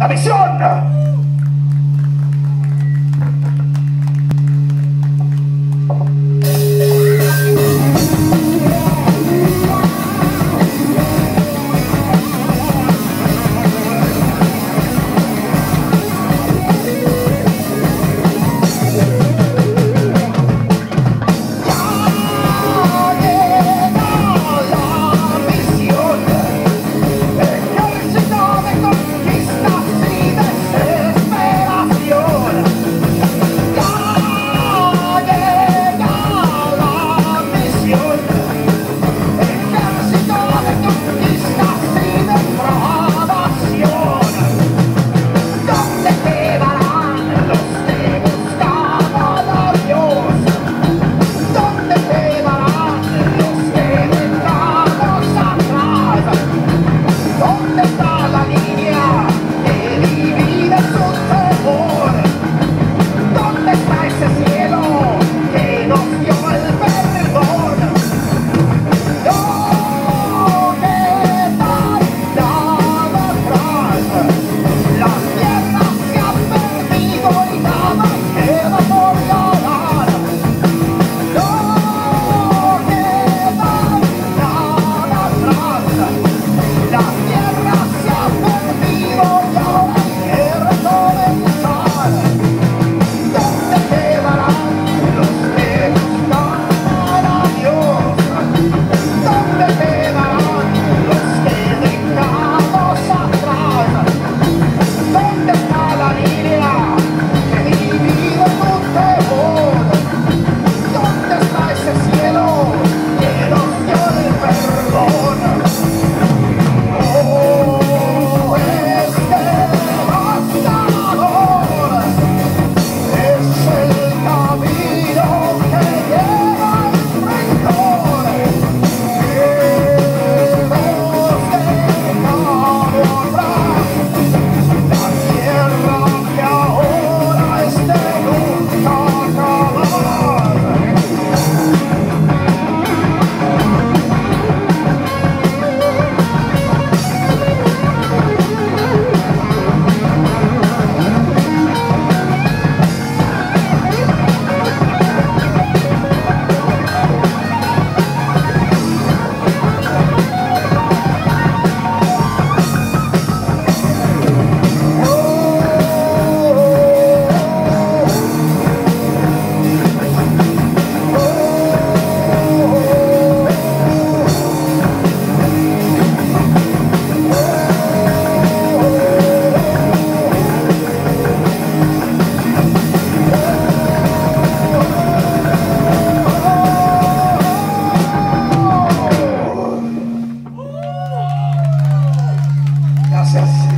La visión Gracias.